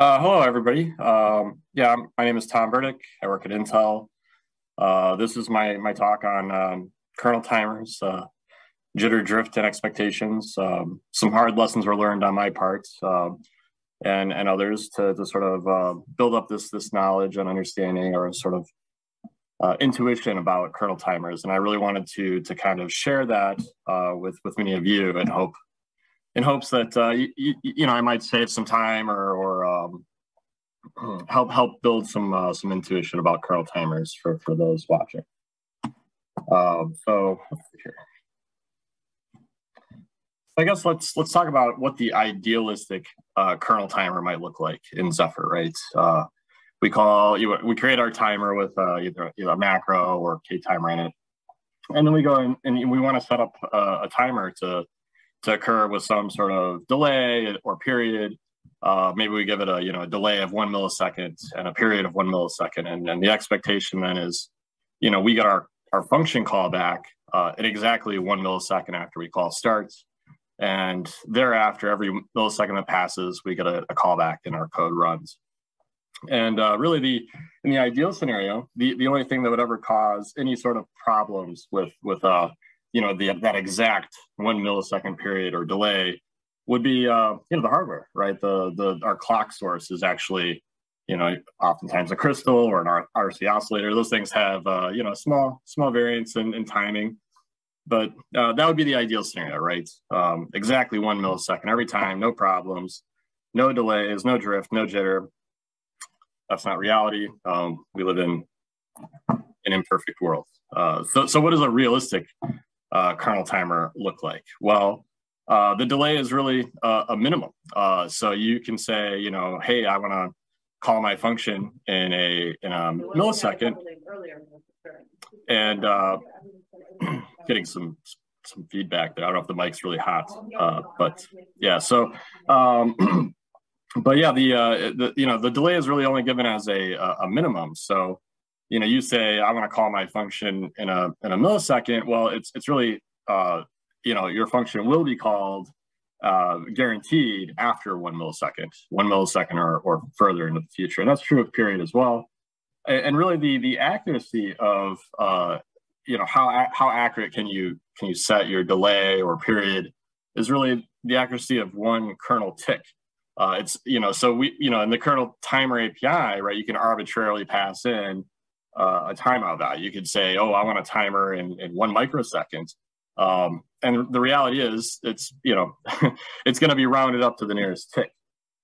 Uh, hello, everybody. Um, yeah, my name is Tom Burdick. I work at Intel. Uh, this is my my talk on um, kernel timers, uh, jitter, drift, and expectations. Um, some hard lessons were learned on my part um, and and others to, to sort of uh, build up this this knowledge and understanding or sort of uh, intuition about kernel timers. And I really wanted to to kind of share that uh, with with many of you and hope in hopes that uh, you, you, know I might save some time or, or um, help help build some uh, some intuition about kernel timers for for those watching. Um, so. I guess let's let's talk about what the idealistic uh, kernel timer might look like in Zephyr, right? Uh, we call you we create our timer with uh, either, either a macro or k timer init, and then we go in, and we want to set up uh, a timer to to occur with some sort of delay or period. Uh, maybe we give it a you know a delay of one millisecond and a period of one millisecond, and, and the expectation then is, you know, we get our our function call back uh, at exactly one millisecond after we call starts, and thereafter every millisecond that passes, we get a, a callback and our code runs. And uh, really, the in the ideal scenario, the, the only thing that would ever cause any sort of problems with with uh, you know the that exact one millisecond period or delay would be uh, you know the hardware right? The the our clock source is actually you know oftentimes a crystal or an RC oscillator. Those things have uh, you know small small variance in, in timing. But uh, that would be the ideal scenario right? Um, exactly one millisecond every time no problems no delays no drift no jitter. That's not reality. Um, we live in an imperfect world uh, so, so what is a realistic uh, kernel timer look like? Well, uh, the delay is really uh, a minimum. Uh, so you can say, you know, hey, I want to call my function in a in a millisecond, and uh, getting some some feedback there. I don't know if the mic's really hot, uh, but yeah. So, um, but yeah, the the you know the delay is really only given as a a minimum. So you know, you say I want to call my function in a in a millisecond. Well, it's it's really uh, you know your function will be called uh, guaranteed after one millisecond, one millisecond or, or further into the future, and that's true of period as well. And, and really, the the accuracy of uh, you know how how accurate can you can you set your delay or period is really the accuracy of one kernel tick. Uh, it's you know so we you know in the kernel timer API right you can arbitrarily pass in uh, a timeout value. You could say, oh, I want a timer in, in one microsecond. Um, and the reality is it's, you know, it's going to be rounded up to the nearest tick.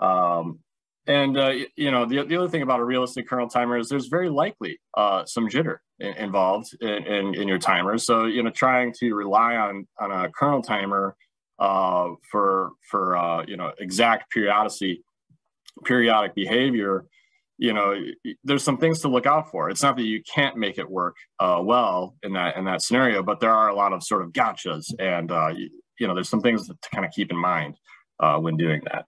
Um, and, uh, you know, the, the other thing about a realistic kernel timer is there's very likely uh, some jitter in, involved in, in, in, your timer. So, you know, trying to rely on, on a kernel timer uh, for, for uh, you know, exact periodicity, periodic behavior you know there's some things to look out for. It's not that you can't make it work uh, well in that in that scenario but there are a lot of sort of gotchas and uh, you, you, know there's some things to kind of keep in mind uh, when doing that.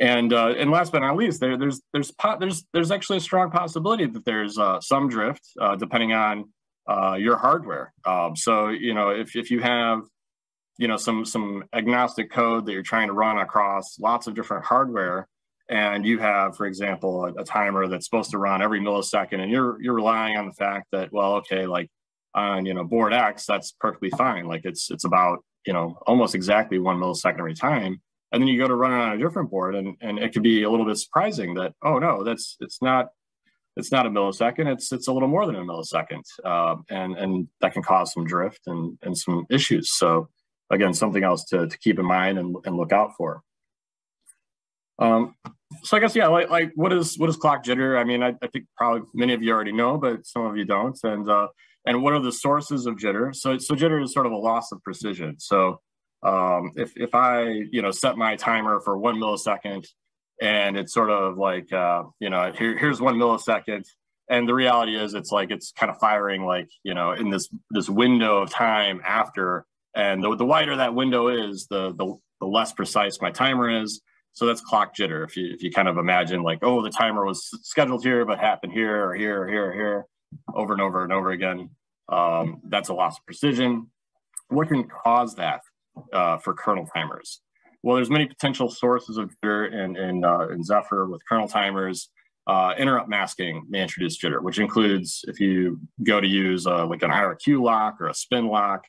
And uh, and last but not least there, there's there's there's there's actually a strong possibility that there's uh, some drift uh, depending on your hardware. Um, so you know if, if you have you know some some agnostic code that you're trying to run across lots of different hardware and you have, for example, a, a, timer that's supposed to run every millisecond, and you're you're relying on the fact that, well, okay, like on you know board X, that's perfectly fine. Like it's it's about you know almost exactly one millisecond every time, and then you go to run it on a different board, and and it could be a little bit surprising that oh no, that's it's not it's not a millisecond, it's it's a little more than a millisecond, uh, and and that can cause some drift and and some issues. So again, something else to to keep in mind and and look out for. Um, so I guess yeah, like like what is what is clock jitter? I mean, I, I think probably many of you already know, but some of you don't. And uh, and what are the sources of jitter? So so jitter is sort of a loss of precision. So um, if if I you know set my timer for one millisecond, and it's sort of like uh, you know here here's one millisecond, and the reality is it's like it's kind of firing like you know in this this window of time after, and the, the wider that window is, the the the less precise my timer is so that's clock jitter. If you if you kind of imagine like, oh, the timer was scheduled here, but happened here or here or here or here, over and over and over again, um, that's a loss of precision. What can cause that uh, for kernel timers? Well, there's many potential sources of jitter in, in, uh, in Zephyr with kernel timers. Uh, interrupt masking may introduce jitter, which includes if you go to use uh, like an IRQ lock or a spin lock,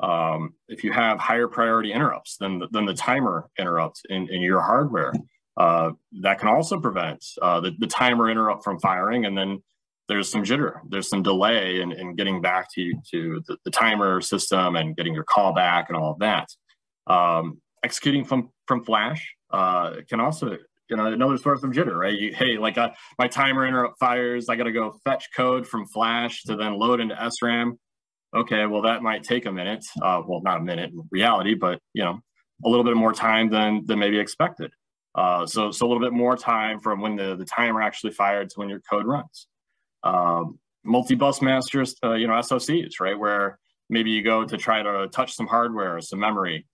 um, if you have higher priority interrupts than the, than the timer interrupt in, in your hardware, uh, that can also prevent uh, the, the timer interrupt from firing. And then there's some jitter, there's some delay in, in getting back to, to the, the timer system and getting your call back and all of that. Um, executing from, from flash uh, can also you know another source of jitter right you, hey like uh, my timer interrupt fires i got to go fetch code from flash to then load into sram okay, well, that might take a minute. Uh, well, not a minute in reality, but you know, a little bit more time than than maybe expected. Uh, so, so a little bit more time from when the, the timer actually fired to when your code runs. Um, multi-bus masters, uh, you know, SOCs, right? Where maybe you go to try to touch some hardware or some memory,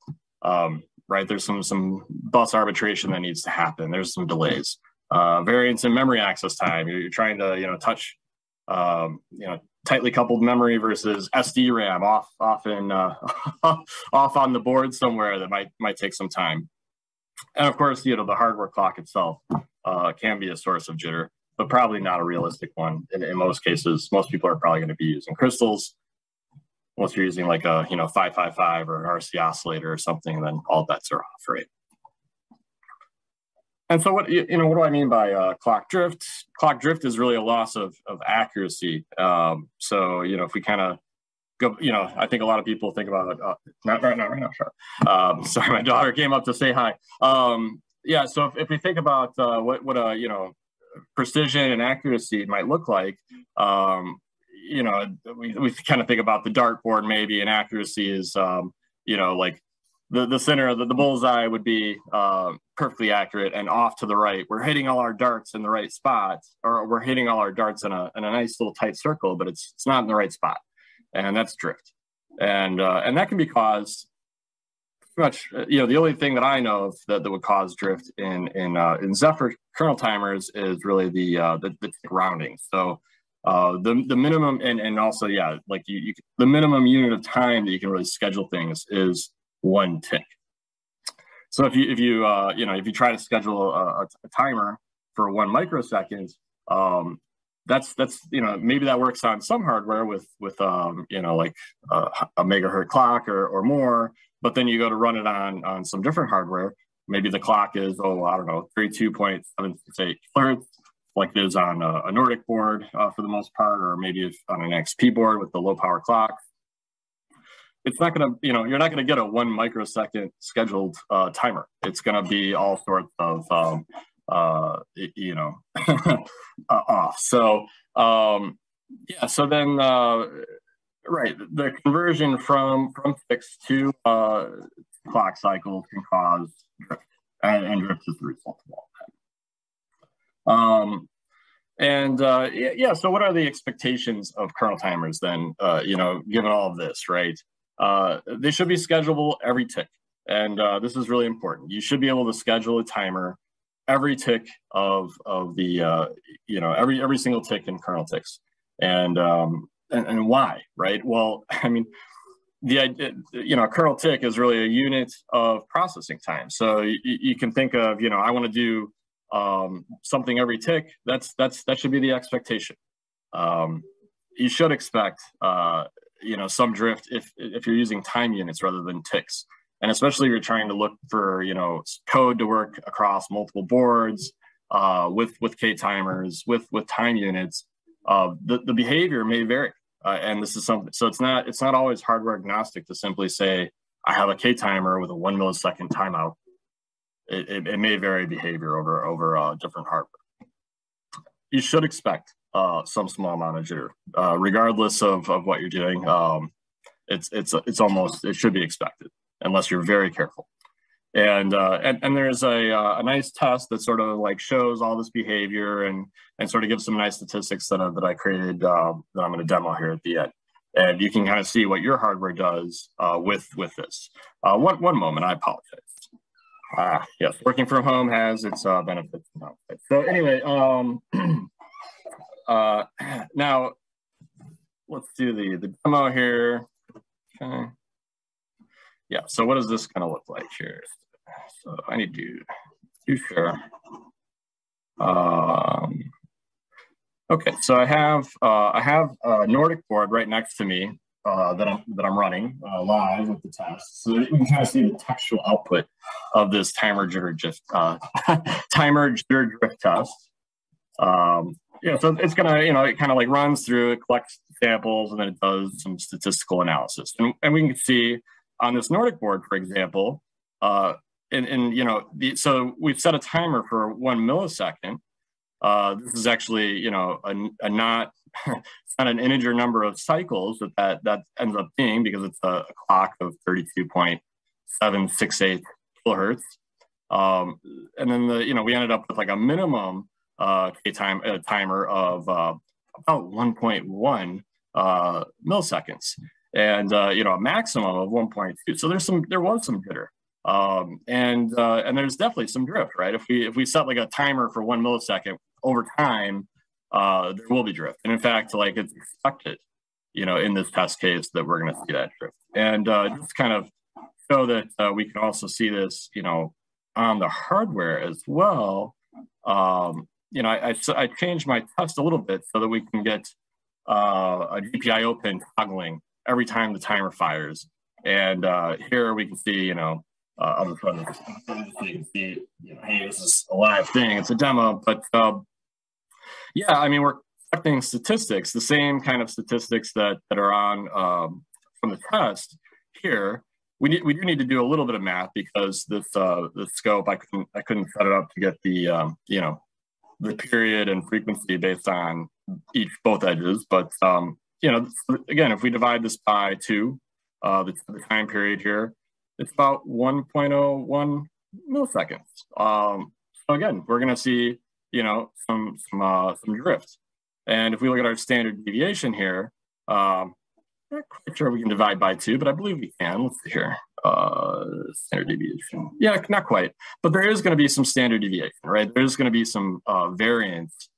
um, right? There's some some bus arbitration that needs to happen. There's some delays. Uh, variance in memory access time. You're, you're trying to, you know, touch, um, you know, tightly coupled memory versus SDRAM off off in uh, off on the board somewhere that might might take some time. And of course, you know the hardware clock itself uh, can be a source of jitter, but probably not a realistic one. In, in most cases, most people are probably going to be using crystals. Once you're using like a you know 555 or an RC oscillator or something, then all bets are off, right? And so what, you know, what do I mean by uh, clock drift? Clock drift is really a loss of, of accuracy. Um, so, you know, if we kind of go, you know, I think a lot of people think about, uh, not right now, right now, sure. Um, sorry, my daughter came up to say hi. Um, yeah, so if, if we think about uh, what, what a, you know, precision and accuracy might look like, um, you know, we, we kind of think about the dartboard maybe and accuracy is, um, you know, like the, the center of the, the bullseye would be uh, perfectly accurate and off to the right. We're hitting all our darts in the right spot, or we're hitting all our darts in a, in a nice little tight circle, but it's, it's not in the right spot. And that's drift. And, uh, and that can be caused much, uh, you know, the only thing that I know of that, that would cause drift in, in, uh, in Zephyr kernel timers is really the, uh, the, the rounding. So uh, the, the minimum, and, and also, yeah, like you, you, the minimum unit of time that you can really schedule things is one tick. So if you if you uh, you know if you try to schedule a, a timer for one microsecond, um, that's that's you know maybe that works on some hardware with with um, you know like a, a megahertz clock or or more, but then you go to run it on on some different hardware. Maybe the clock is oh I don't know 32.768 hertz, like it is on a, a Nordic board uh, for the most part, or maybe if on NXP board with the low power clock it's not going to, you know, you're not going to get a one microsecond scheduled uh, timer. It's going to be all sorts of, um, uh, you know, uh, off. So, um, yeah, so then, uh, right, the conversion from from fixed to uh, clock cycles can cause drift, and, and drift is the result of all that. Um, and uh, yeah, so what are the expectations of kernel timers then, uh, you know, given all of this, right? Uh, they should be schedulable every tick. And uh, this is really important. You should be able to schedule a timer every tick of, of the, uh, you know, every, every single tick in kernel ticks. And, um, and, and why, right? Well, I mean, the you know, kernel tick is really a unit of processing time. So you, you can think of, you know, I want to do um, something every tick. That's that's that should be the expectation. Um, you should expect uh, you know some drift if if you're using time units rather than ticks. And especially if you're trying to look for you know code to work across multiple boards uh, with with k timers with with time units uh, the, the behavior may vary. Uh, and this is something so it's not it's not always hardware agnostic to simply say i have a k timer with a one millisecond timeout. It, it, it may vary behavior over over uh, different hardware. You should expect uh, some small amount of jitter, uh, regardless of, of what you're doing. Um, it's it's it's almost it should be expected unless you're very careful. And uh, and, and there's a, uh, a nice test that sort of like shows all this behavior and and sort of gives some nice statistics that I, that I created uh, that I'm going to demo here at the end. And you can kind of see what your hardware does uh, with with this. Uh, one one moment, I apologize. Ah, yes, working from home has its uh, benefits. So anyway, um, Uh, now, let's do the, the demo here. Okay. Yeah, so what does this kind of look like here? So I need to do share. Um, okay, so I have uh, I have a Nordic board right next to me uh, that I'm that I'm running uh, live with the test, so you can kind of see the textual output of this timer jitter drift uh, timer jitter drift test. Um, yeah, so it's gonna you know it kind of like runs through, it collects samples, and then it does some statistical analysis, and, and we can see on this Nordic board, for example, uh, and, and you know, the, so we've set a timer for one millisecond. Uh, this is actually, you know, a, a not, it's not an integer number of cycles that that, that ends up being because it's a, a clock of 32.768 kilohertz. Um, and then the, you know, we ended up with like a minimum uh, K time uh, timer of uh, about 1.1 uh, milliseconds, and uh, you know a maximum of 1.2. So there's some, there was some jitter. Um, and uh, and there's definitely some drift, right? If we if we set like a timer for one millisecond over time, uh, there will be drift. And in fact, like it's expected, you know, in this test case that we're going to see that drift. And uh, just kind of show that uh, we can also see this, you know, on the hardware as well. Um, you know, I, I, I, changed my test a little bit so that we can get uh, a GPIO pin toggling every time the timer fires. And uh, here we can see, you know, uh, of the so you can see, you know, hey, this is a live thing. It's a demo, but uh, yeah, I mean, we're collecting statistics, the same kind of statistics that that are on um, from the test here. We need we do need to do a little bit of math because this uh, the scope I couldn't I couldn't set it up to get the um, you know the period and frequency based on each both edges, but um, you know again if we divide this by two, uh, the, the time period here it's about 1.01 milliseconds. Um, so again, we're going to see, you know, some some uh, some drift. And if we look at our standard deviation here, um, not quite sure we can divide by two, but I believe we can. Let's see here. Standard deviation. Yeah, not quite. But there is going to be some standard deviation, right? There's going to be some uh, variance,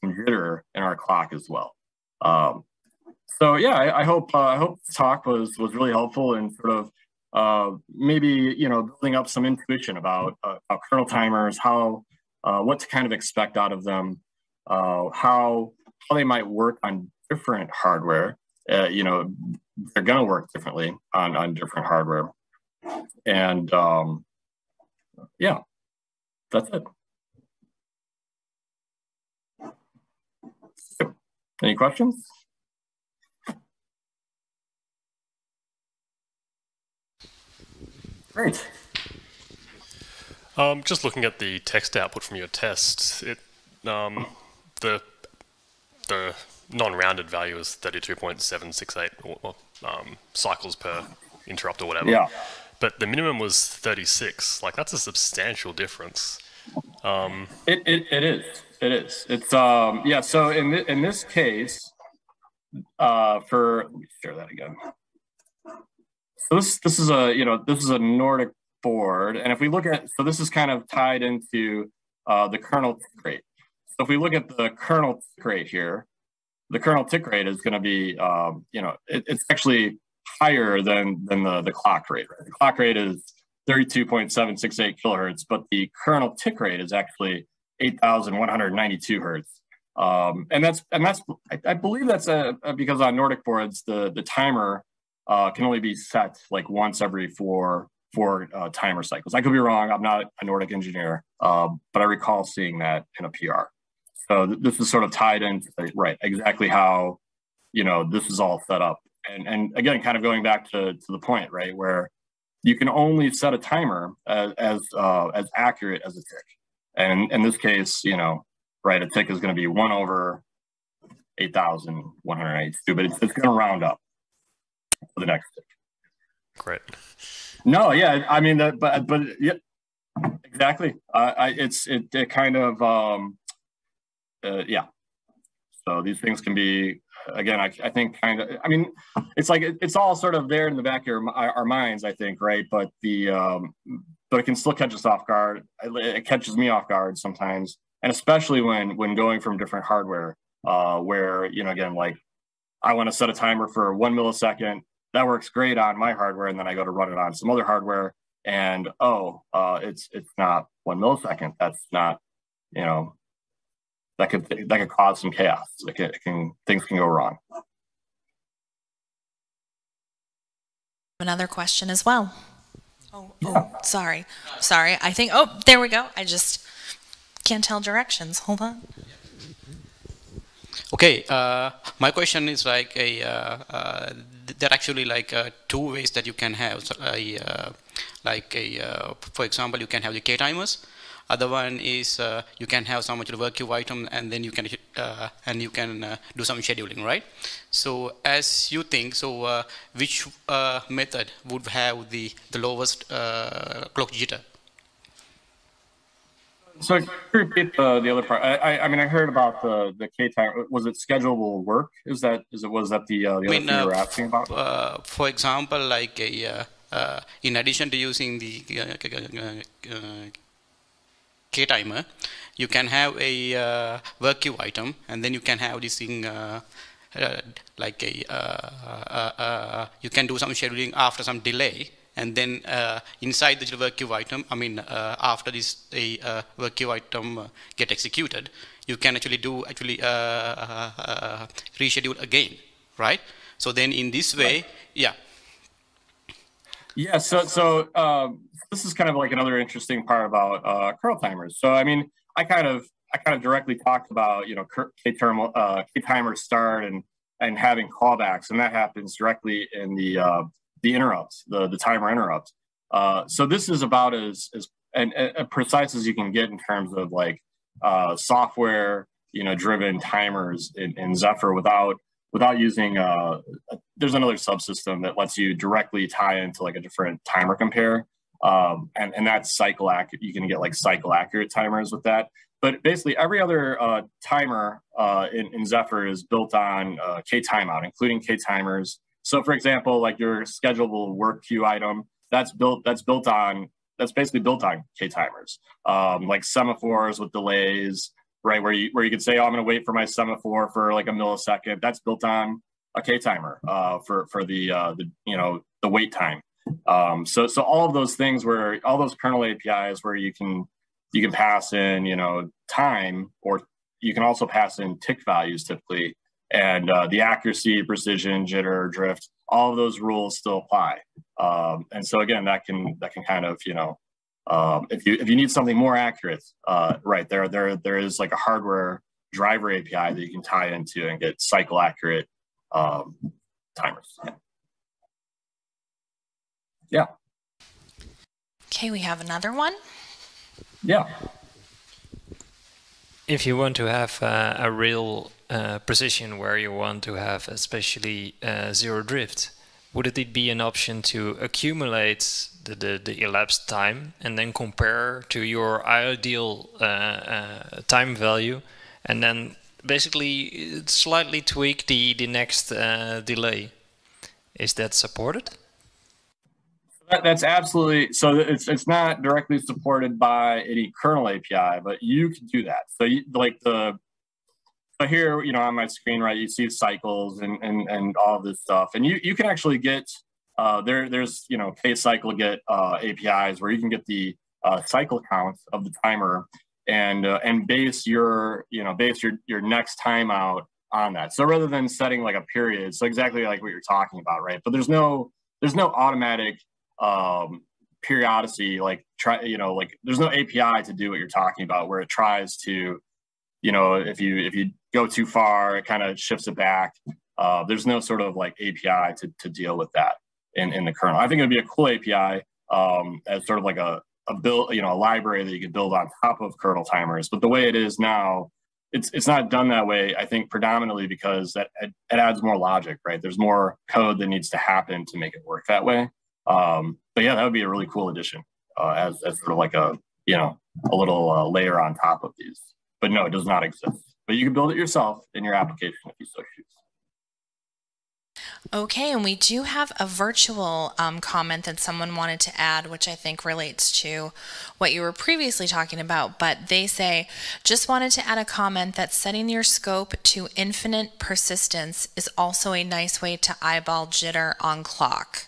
some jitter in our clock as well. Um, so yeah, I, I hope uh, I hope this talk was was really helpful in sort of uh, maybe you know building up some intuition about, uh, about kernel timers, how uh, what to kind of expect out of them, uh, how how they might work on different hardware. Uh, you know, they're going to work differently on on different hardware, and um, yeah, that's it. Any questions? Great. Um, just looking at the text output from your test, it um, the the non-rounded value is 32.768 um, cycles per interrupt or whatever. Yeah. But the minimum was 36. Like that's a substantial difference. Um, it, it, it is. It is. It's um yeah. So in th- in this case, uh, for let me share that again. So this this is a you know this is a Nordic board, and if we look at so this is kind of tied into uh, the kernel tick rate. So if we look at the kernel tick rate here, the kernel tick rate is going to be um, you know it, it's actually higher than than the the clock rate. Right? The clock rate is 32.768 kilohertz, but the kernel tick rate is actually 8,192 hertz. Um, and that's and that's I, I believe that's a, a, because on Nordic boards the the timer uh, can only be set like once every four four uh, timer cycles. I could be wrong. I'm not a Nordic engineer, uh, but I recall seeing that in a PR. So th- this is sort of tied into right exactly how you know this is all set up. And and again, kind of going back to to the point right where you can only set a timer as as, uh, as accurate as a tick. And in this case, you know, right, a tick is going to be one over 8,192, but it's, it's going to round up for the next tick. Great. No, yeah, I mean, that, but but yeah, exactly. Uh, I it's it, it kind of um, uh, yeah. So these things can be again. I, I think kind of. I mean, it's like it, it's all sort of there in the back of our, our minds. I think right, but the um, but it can still catch us off guard. It, it catches me off guard sometimes, and especially when when going from different hardware, uh, where you know again like I want to set a timer for one millisecond that works great on my hardware and then i go to run it on some other hardware and oh, uh, it's it's not one millisecond. That's not, you know, that could that could cause some chaos. It can, it can things can go wrong. Another question as well. Oh, oh, sorry, sorry. I think. Oh, there we go. I just can't tell directions. Hold on. Okay, uh, my question is like a uh, uh, there are actually like uh, two ways that you can have a uh, like a uh, for example you can have the k timers. Other one is you can have some actual work queue item and then you can and you can do some scheduling, right? So as you think, so which method would have the the lowest clock jitter? So repeat the, the other part. I, I, I mean I heard about the the K time. Was it schedulable work? Is that is it was that the uh, the I mean, other thing you were uh, asking about? Uh, for example, like a uh, uh, in addition to using the K timer, you can have a work queue item, and then you can have this thing. like a you can do some scheduling after some delay and then uh, inside the work queue item, I mean, uh, after this a uh, work queue item uh, get executed, you can actually do actually uh, uh, reschedule again, right? So then in this way, yeah. Yeah. So so um, this is kind of like another interesting part about kernel timers. So I mean, I kind of I kind of directly talked about you know k term k timer start and and having callbacks, and that happens directly in the the interrupts, the, the timer interrupts. Uh, so this is about as, as and, and, precise as you can get in terms of like uh, software, you know, driven timers in, in Zephyr without without using. Uh, there's another subsystem that lets you directly tie into like a different timer compare, um, and and that's cycle accurate. You can get like cycle accurate timers with that. But basically, every other uh, timer uh, in, in Zephyr is built on uh, K timeout, including K timers. So for example, like your schedulable work queue item, that's built that's built on that's basically built on K timers, um, like semaphores with delays, right? Where you where you could say, oh, I'm going to wait for my semaphore for like a millisecond. That's built on a K timer uh, for for the uh, the you know the wait time. Um, so so all of those things where all those kernel APIs where you can you can pass in you know time or you can also pass in tick values typically and uh, the accuracy, precision, jitter, drift, all of those rules still apply. Um, and so again, that can that can kind of you know um, if you if you need something more accurate, uh, right there there there is like a hardware driver API that you can tie into and get cycle accurate um, timers. Yeah. yeah. Okay, we have another one. Yeah. If you want to have uh, a real uh, precision where you want to have especially uh, zero drift, would it be an option to accumulate the, the, the elapsed time and then compare to your ideal uh, uh time value and then basically slightly tweak the, the next uh, delay? Is that supported? that's absolutely so. It's it's not directly supported by any kernel API, but you can do that. So, you, like the so here, you know, on my screen, right, you see cycles and and and all this stuff, and you you can actually get uh, there. There's you know, K cycle get uh, APIs where you can get the uh, cycle count of the timer and uh, and base your you know base your your next timeout on that. So rather than setting like a period, so exactly like what you're talking about, right? But there's no there's no automatic um, periodicity like try you know like there's no API to do what you're talking about where it tries to you know if you if you go too far, it kind of shifts it back. Uh, there's no sort of like API to, to deal with that in, in the kernel. I think it would be a cool API um, as sort of like a, a build, you know, a library that you could build on top of kernel timers. But the way it is now, it's it's not done that way. I think predominantly because that it, it adds more logic, right? There's more code that needs to happen to make it work that way. Um, but yeah, that would be a really cool addition uh, as as sort of like a you know a little uh, layer on top of these. But no, it does not exist but you can build it yourself in your application if you so choose. Okay, and we do have a virtual um, comment that someone wanted to add, which I think relates to what you were previously talking about. But they say, just wanted to add a comment that setting your scope to infinite persistence is also a nice way to eyeball jitter on clock.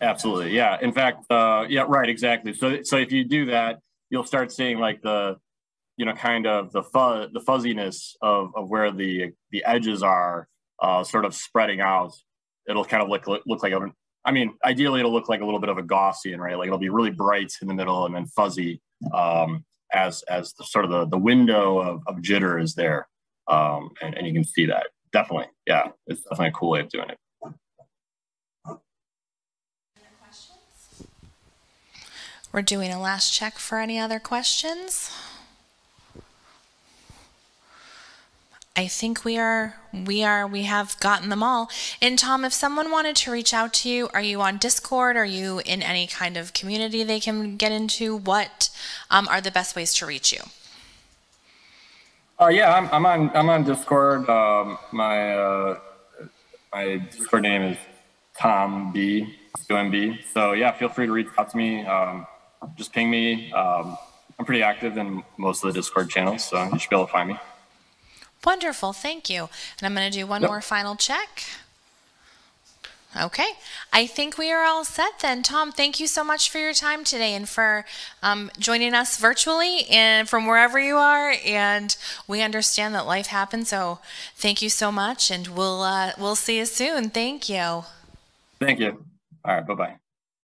Absolutely. Yeah. In fact, uh, yeah, right. Exactly. So, so if you do that, you'll start seeing like the, you know, kind of the fuzz, the fuzziness of, of where the, the edges are, uh, sort of spreading out. It'll kind of look, look like, a, I mean, ideally it'll look like a little bit of a Gaussian, right? Like it'll be really bright in the middle and then fuzzy, um, as, as the sort of the, the window of, of jitter is there. Um, and, and you can see that definitely. Yeah. It's definitely a cool way of doing it. We're doing a last check for any other questions. I think we are we are we have gotten them all. And Tom, if someone wanted to reach out to you, are you on Discord? Are you in any kind of community they can get into? What um, are the best ways to reach you? Uh, yeah, I'm, I'm on I'm on Discord. Um, my uh, my Discord name is Tom B. So yeah, feel free to reach out to me. Um, just ping me. Um, I'm pretty active in most of the Discord channels, so you should be able to find me. Wonderful, thank you. And I'm going to do one yep. more final check. Okay, I think we are all set then. Tom, thank you so much for your time today and for um, joining us virtually and from wherever you are. And we understand that life happens, so thank you so much. And we'll uh, we'll see you soon. Thank you. Thank you. All right. Bye bye.